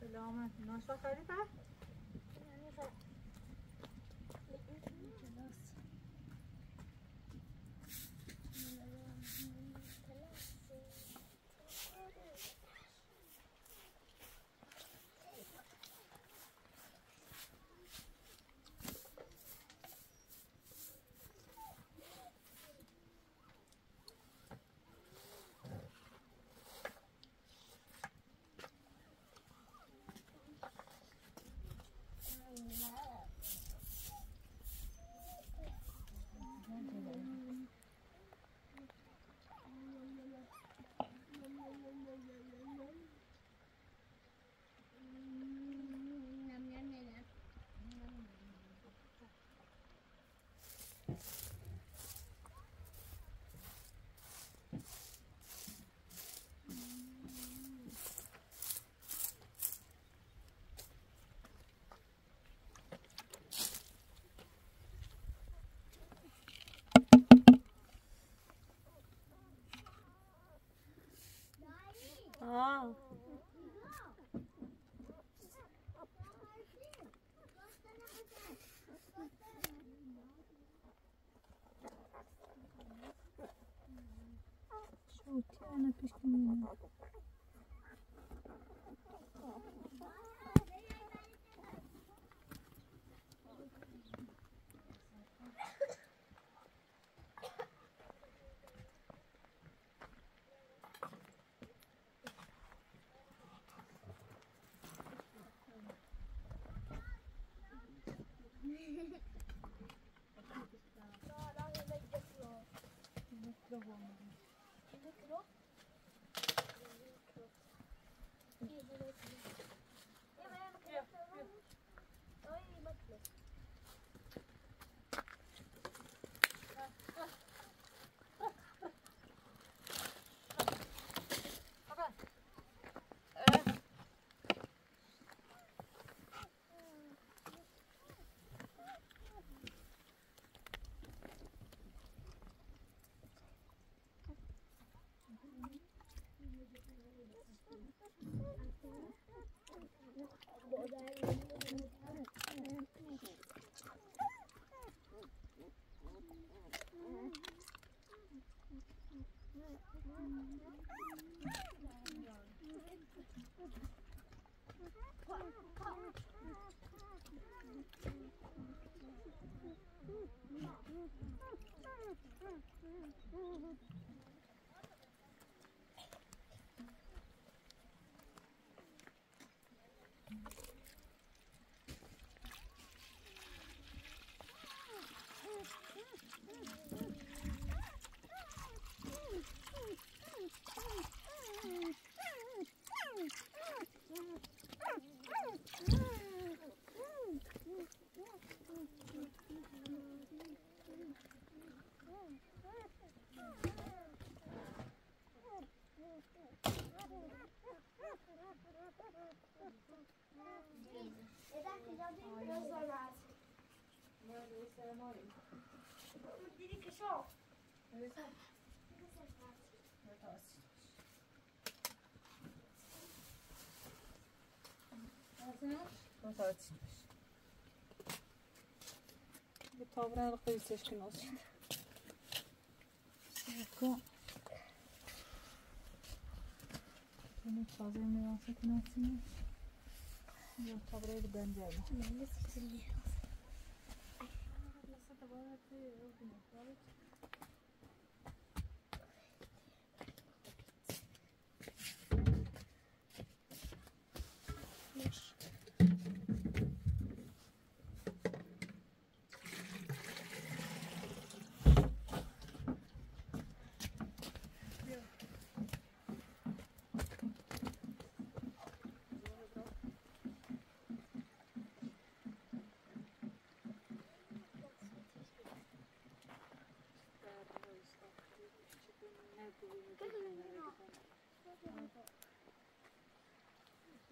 سلامت. ناشتا خریده Yeah. вона після мене. the woman. Bu da açılmış. Bu tavralıkta bir seçkin olsun. Bakın. Bunu fazla merak etmezsiniz. Yok tavrayı da ben de Ben de sıkılıyor. Nasıl da bana atıyor.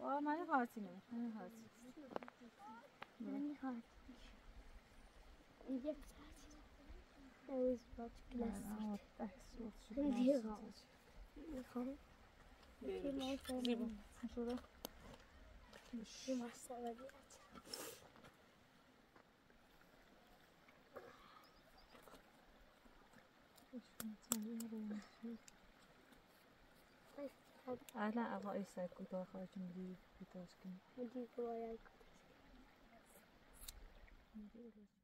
Aa, meine Harte nicht. Meine Harte. Meine Harte. Und jetzt hat er ist was gelästigt. Hier raus. Komm. Hier mal Sieben. Oder? Du machst aber die Arte. Ich bin jetzt mal أهلا أبغى إيسا كنت أخرج من بتاسكين مدي جوايا بوسي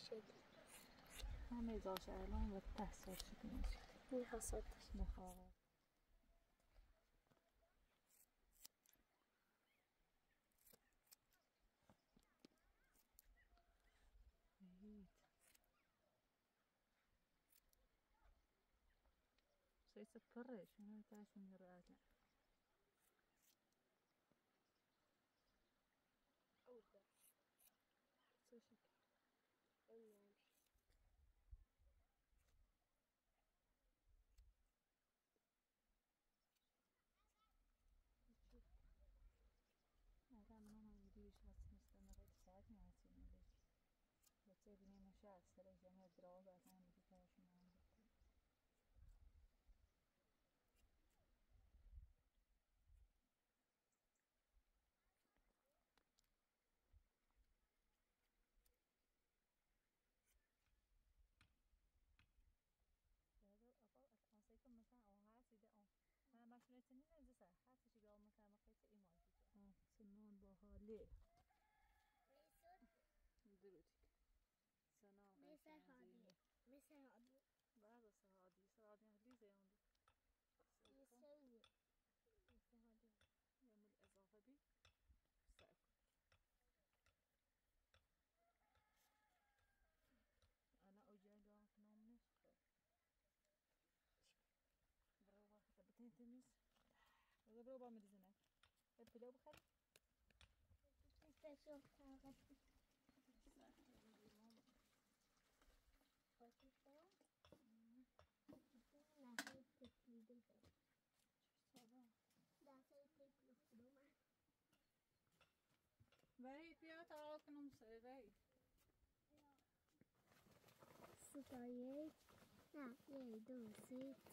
الشتاء ما ميزاش عليهم ما تحصلش ما حصلتش ما خلاص شيء سكرش ما تعرفش من رأيك نشه سر جمع درام و هم من بکنه هذا أقول أتحسيكم مثلا أو هاتي ده أو أنا ما شلتني نزسة هاتي شي قال مثلا ما قيت إيمان آه سنون مثلا هادي مثلا هادي لا بس هادي هادي هادي زي هادي يسوي بخير تشوف خاطر Verīt mums ir veids. Sotā ieej, nā, ieej dos iecās.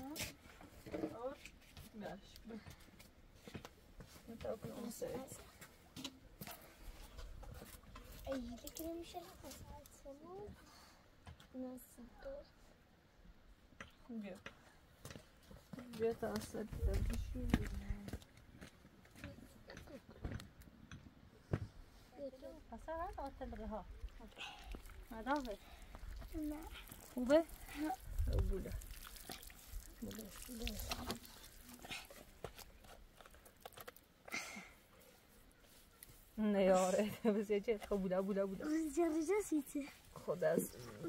não Gašpļu. Nu tev krums iecās. Ej, tikrim šeit pasāca lūdzu. Nesat tur. بیا بیا تا اصلا هر آتل ها مدافع لا خوبه؟ بوده بوده بوده نه یاره بس یه چه خب بوده بوده بوده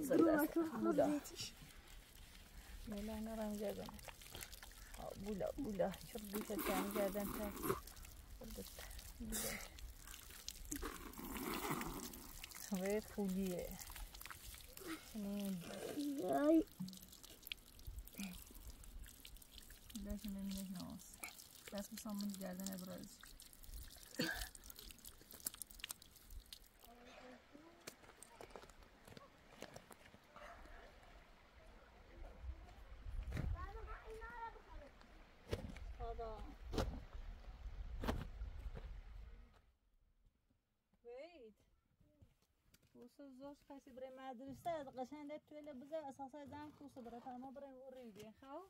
زده دروما است كم بوده Neler aram geldim. Ha, bula bula. Çok güzel tam geldim. Burada. Güzel. Ve kuliye. Ay. لازم من هنا ناس لازم صمم جالنا برز بوسه زوج کسی برای مدرسه قشنگ توی بزه اساسا زن کوسه برای تمام برای او بوسه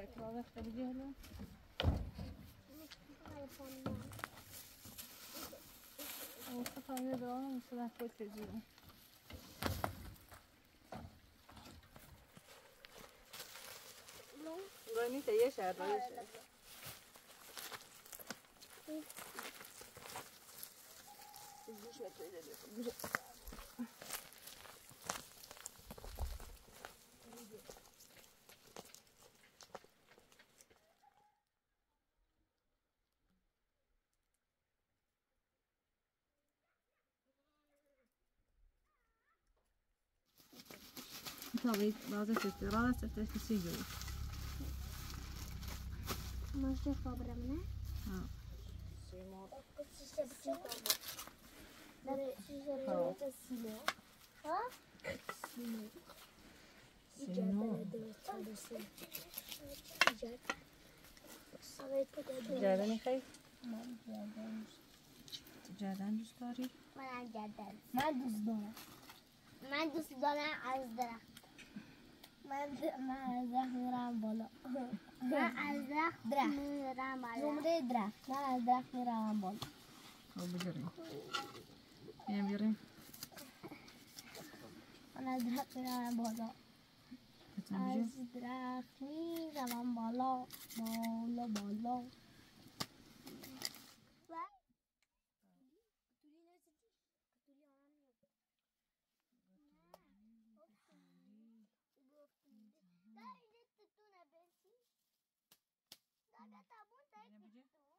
ساكرة خلي جهلة وصفها يدعو مثلا كويت تجيبه غني تيا شعر طبيب لازم تترى تتسجل Možda pobrane. اه جردن می‌خوای؟ جردن دوست داری؟ من گردن من دوست دارم من دوست دارم از درخت من من از درخت میرم بالا. من از درخت میرم بالا. نمره درخت. من از درخت میرم بالا. خب بگیریم. بیام بیاریم من از درخت میرم بالا. از درخت میرم بالا. بالا بالا. you?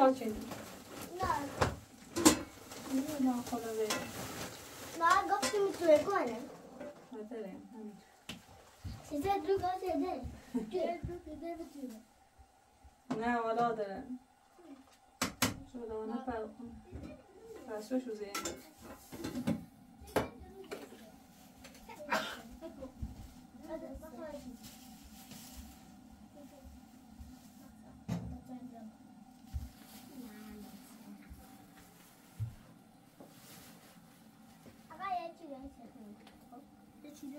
Sei schiocci. No, خدا بده. ما گفتی می‌تونه کنه بده. سیزه دو گفته ده دو ده بتونه نه ولا داره. شو لو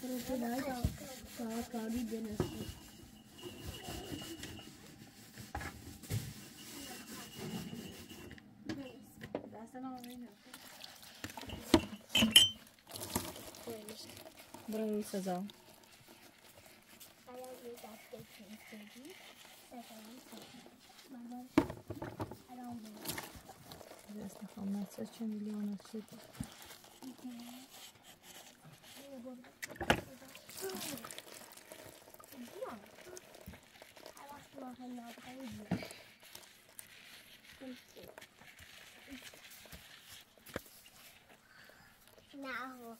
fraternidade para a Cláudia e Denison. Bravo, Sazal. Asta am mai să ce milioane ce. não não não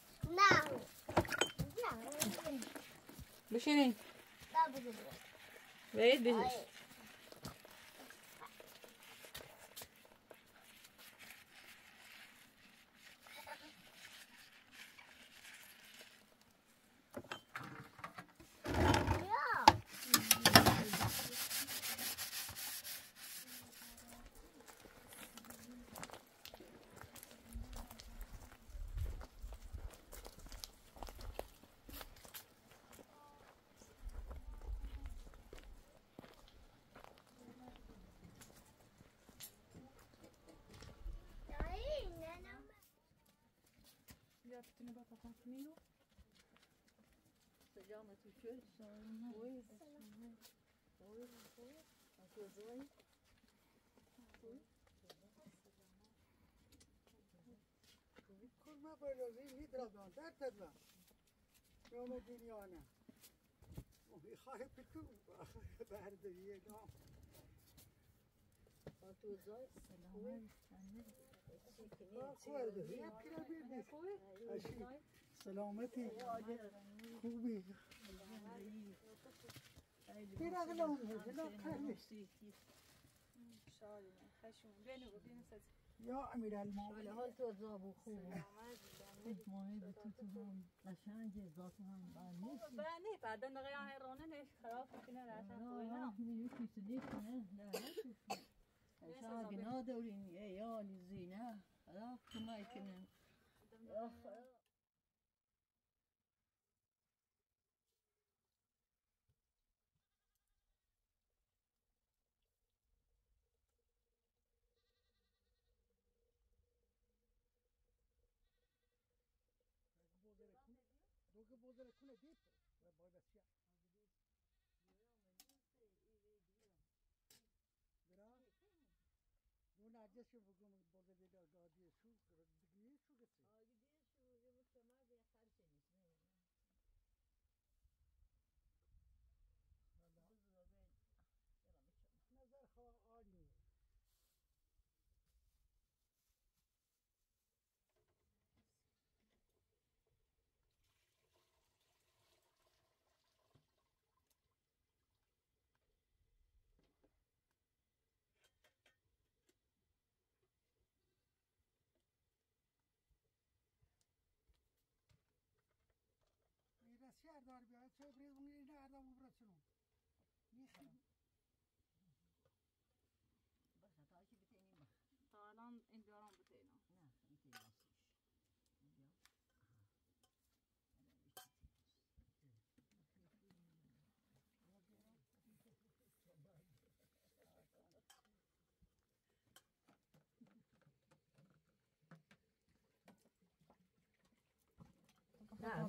Não, não, não. não Vem, deixa. خوی خوی خوی خوی kurma böyle oluyor, hidradan, dert etme. Yolu dünyana. O خواهی پتو برداری نام سلامتی خوبی بيراغ لهم هذا خالص يا امير المؤمنين على حال تو زابو خوب خود مهمه تو تو هم قشنگ ذات هم بنی بنی بعد نقی رونه نش خراب کنه راحت نه میوشی سلیت نه نه شاگنا دورین یا زینه خلاص ما يكنن یا خدا دوگه بودر کنه دیپ و باید بسیار برا دو نجس بگم بودر دیگر گادی سو دیگه سو گسی نظر چه برید اون اینه اردم نیخرم بس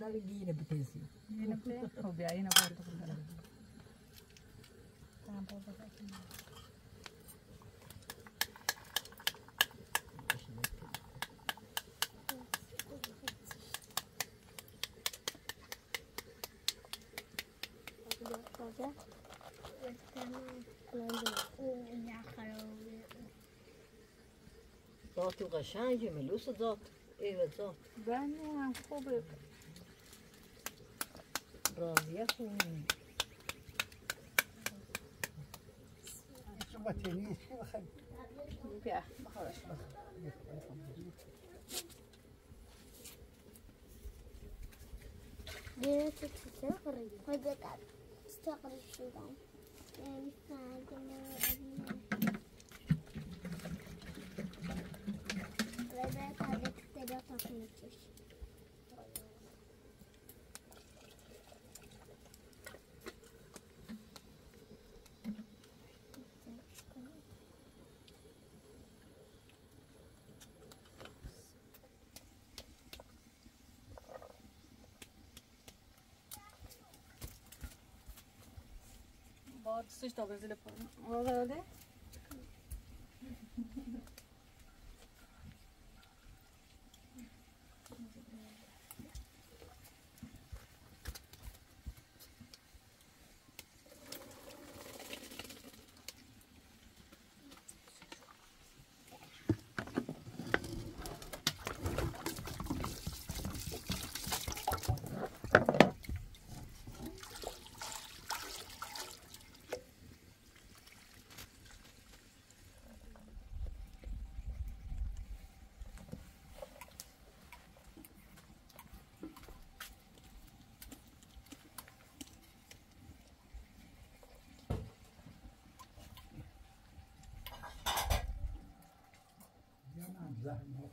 نه دا گیره بتیسی اینه بته خب بیا اینه برد ذاتو قشنگه ملوس ذات ایوه ذات. بله هم خوبه. روه یهو چوباتی نیست که بخاله بیا بخوایش بخیر Sıç da bezile falan. Oralarda. زحمة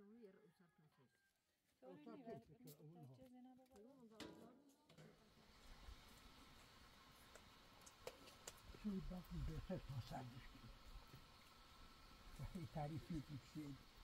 onu yere usartmasız. Otak geçiyor. Şimdi bakın böyle tasarmış gibi. Tarifi yükseydi.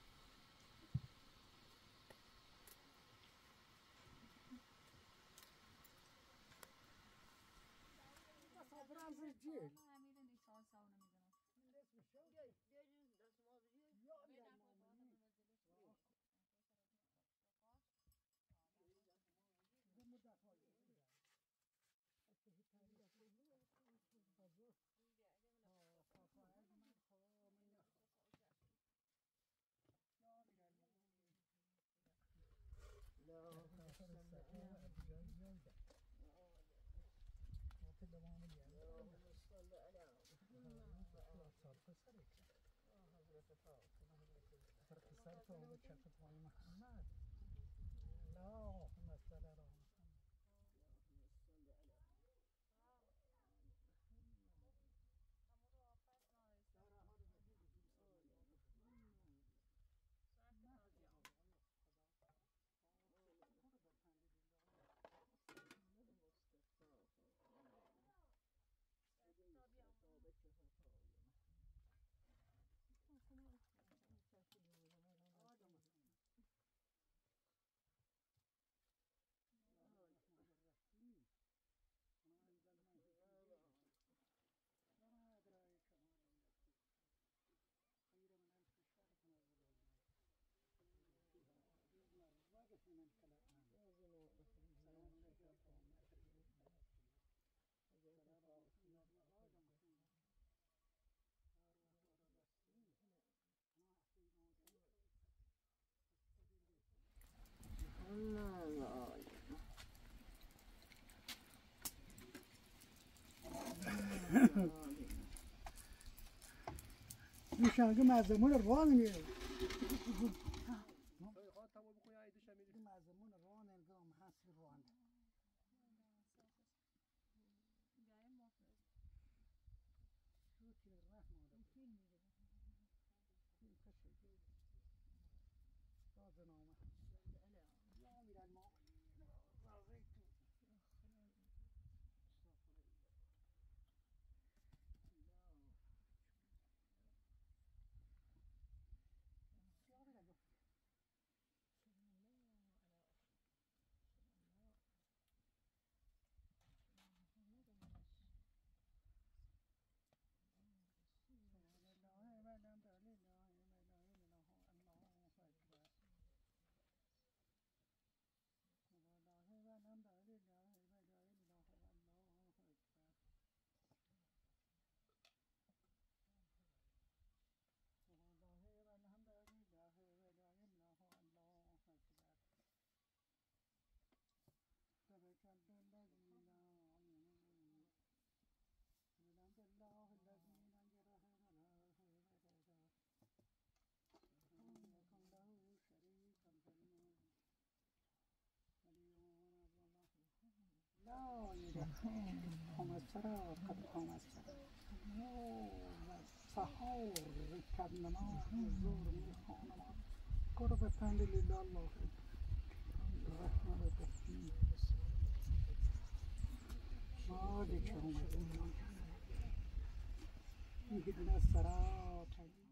Perché serve un certo poema? No! شنگه مزمون را میگه ከማስቸራ ካብ ከማስቸራ ሳሓው ርካብነማ ዞር ሚሆነማ ቆርበታንድ ሊላሎ ማዲቸሁ እንግዲህ ሰራ ታዩ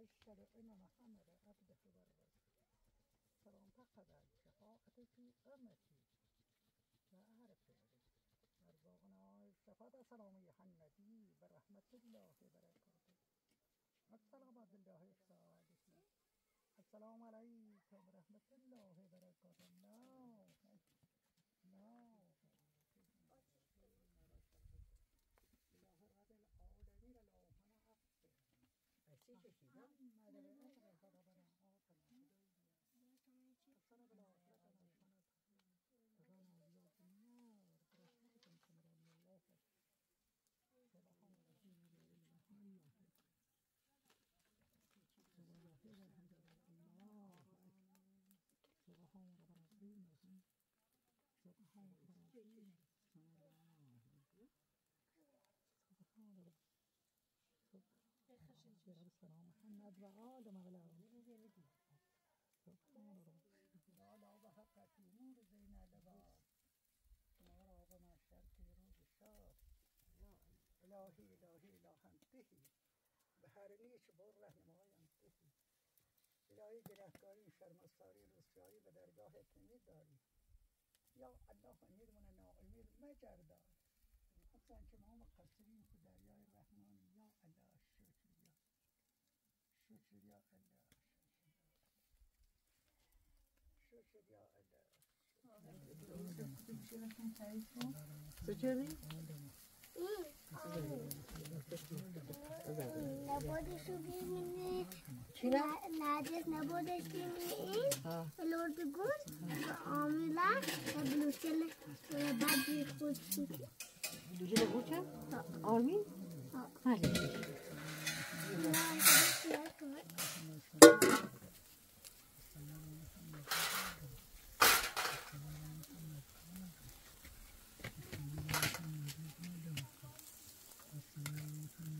أشهد أن محمد عبده ورسوله فقد شفاعتك أمتي. لا أعرف أربعنا شفاعة سلام النبي برحمة الله وبركاته. السلام عبد الله الصالحين السلام عليكم ورحمة الله وبركاته. سلام محمد وآل مولاه سبحان ربي لا بحق في نور زين لباس ما راغ ما شرك روز الشار إلهي إلهي إله انتهي بهر نیش بر رهنما انتهی الهی گرهکاری شرمساری رسوایی به درگاهت نمیداری یا الله امیرمون ناامید مجردار حتی که ما مقصرین که دریای رحمانی یا الله شکر یا شکر یا الله. شکر یا الله. Nobody should be in it. Largest nobody should be in it. The Lord the good, the Amila, the blue chill, the bad good city. Blue chill, good chill? Army? Hi.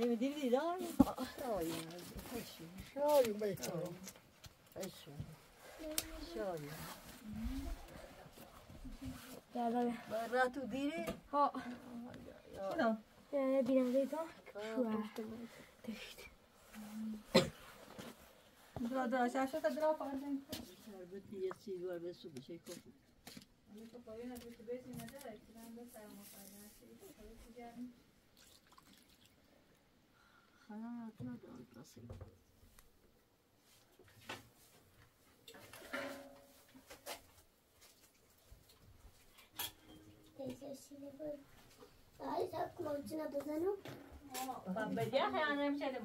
دایی علومه شاي ايديوما ايديوما اي شاي سلام شاي شاي ومري شاي ومري شاي ديري دار شاي شاي ومري شاي دادا براتو ديري ها شنو؟ بینم دیتا شوهر درا درا شاشة درا فاردين شربت یه سیگار به صبح چه Kanal altına doğru basayım. Babacık annem şeydim.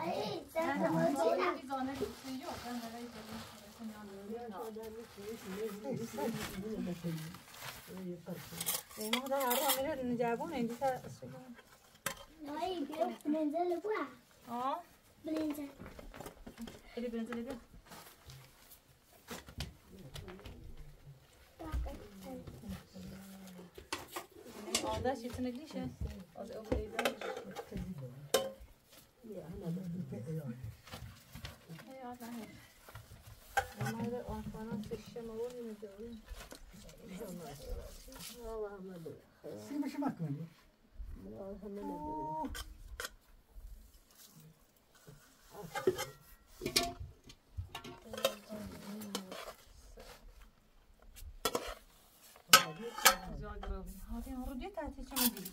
Ay sen babacık. Biz ona gidiyor. Ben nereye gidiyorum? Benim o da ağrı ameliyatını cevabı ne? Bir saat Oui, bien, Blenza le voit. Oh. Blenza. Elle est Blenza, elle est bien. Orada çirkinlik değil şey. O da okuydu. Ya, ya ben. Onlar da bana seçeceğim olur mu diyorum. Allah'ım. Silmişim aklımda. هذه رديت هاتي كم دي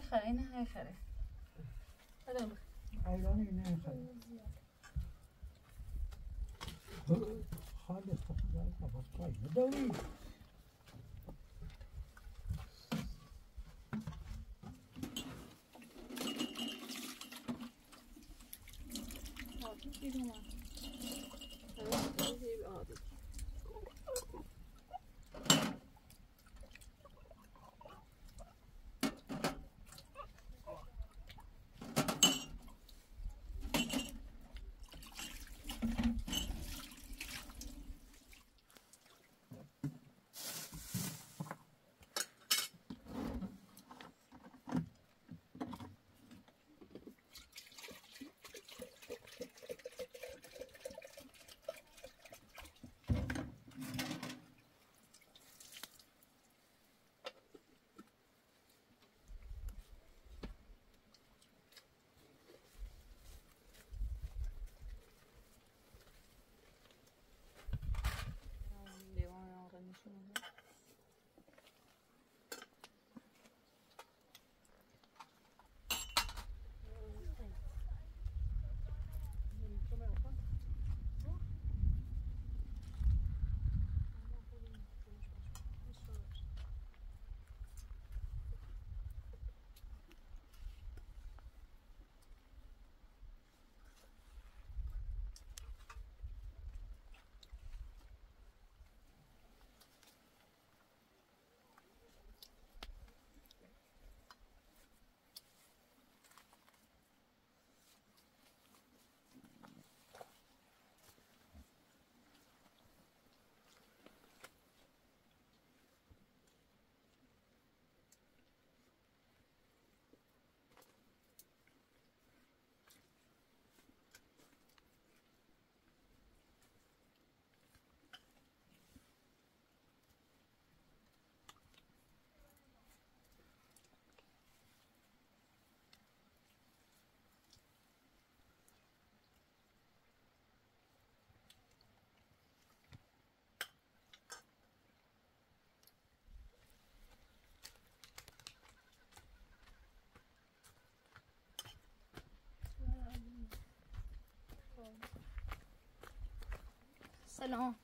خره این های خره حیوانی نمی‌خواد خالص خدا خبر پای سلام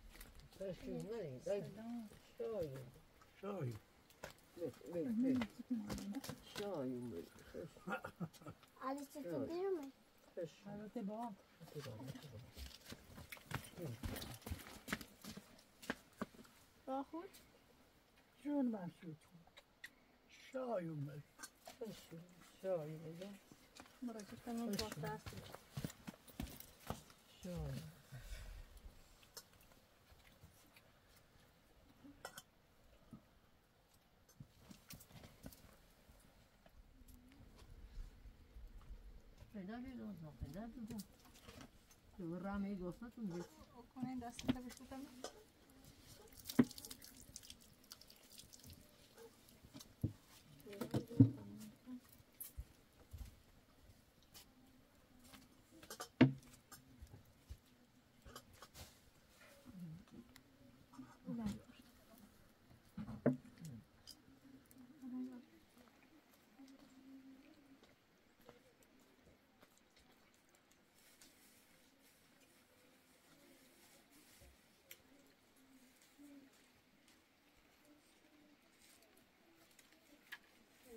شای علی چطور بیرون البته با با خود جون من شد شای اومد مراجعه کنم با دست پدر بیدازم پدر بیدازم که رمی گفتتون دید کنین دست تا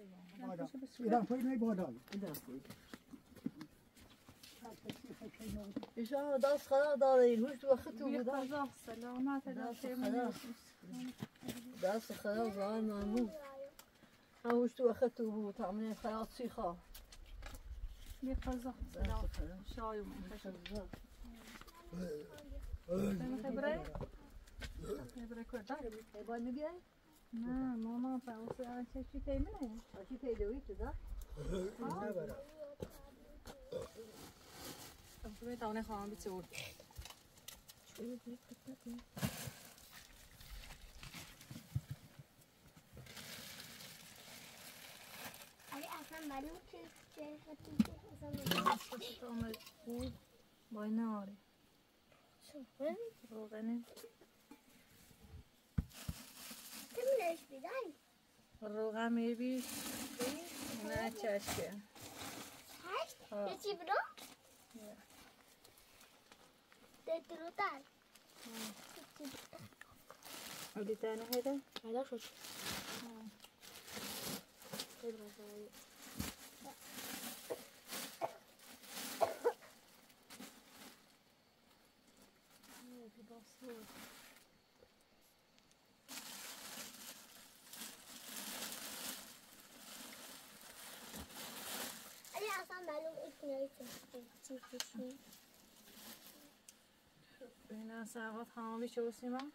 بشتم بادا ایران پای نای بادا ایشان دست خدا داره این هوش وقت تو بودن قضا سلامت دست خدا دست خدا زمان ممنون هم هوش تو وقت تو بود تعمل 那妈妈把我是啊，先去给那，我去给留一只的。好。不会到那行不久。Ali Hasan ben mi çizeceğim? Hasan ben mi? Bu boynu ağrıyor. Çok ben. Bu benim. آره شوفه روغنه تمیلش بیدن روغن میبی نه چشکه هشت ها. یه چی برو ده دروتر ولی تانه هیده پیدا شد علی ببینم سرقات تمامی چه بسیم هم